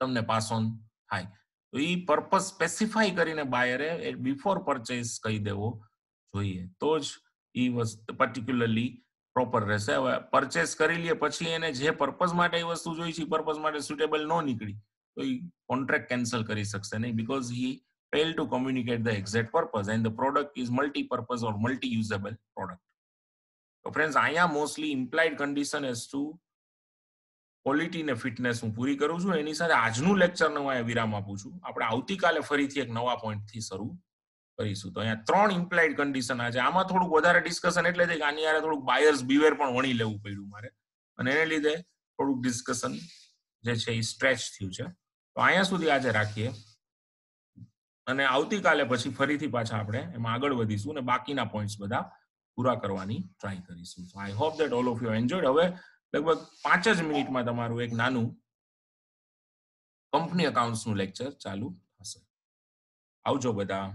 તમને પાસ ઓન થાય. તો એ પર્પઝ સ્પેસિફાઈ કરીને બાયરે બિફોર પરચેસ કહી દેવો જોઈએ તો જ એ વસ્તુ પર્ટિક્યુલરલી પ્રોપર રહેશે હવે પરચેસ કરી લઈએ પછી એને જે પર્પઝ માટે એ વસ્તુ જોઈ છે પર્પઝ માટે સુટેબલ ન નીકળી તો એ કોન્ટ્રાક્ટ કેન્સલ કરી શકશે નહીં because he fail to communicate the exact purpose and the product is multi-purpose or multi-usable product. So friends, અહીંયા mostly implied condition as to quality ને ફિટનેસ હું પૂરી કરું છું. એની સાથે આજનું લેક્ચર હું વિરામ આપું છું. આપણે આવતીકાલે ફરીથી એક નવા પોઈન્ટથી શરૂ કરીશું. તો અહીંયા ત્રણ ઇમ્પ્લાઇડ કન્ડિશન છે. આમાં થોડુંક વધારે ડિસ્કશન એટલે કે આની યારે થોડુંક બાયર્સ બિવેર પણ વણી લેવું પડ્યું મારે. અને એને લીધે થોડુંક ડિસ્કશન જે છે એ સ્ટ્રેચ થયું છે. તો અહીંયા સુધી આજે રાખીએ. અને આવતીકાલે પછી ફરીથી પાછા આપણે એમાં આગળ વધીશું અને બાકીના પોઈન્ટ્સ બધા પૂરા કરવાની ટ્રાય કરીશું. I hope that all of you enjoyed હવે લગભગ પાંચ જ મિનિટમાં તમારું એક નાનું કંપની અકાઉન્ટ્સનું લેક્ચર ચાલુ હશે આવજો બધા.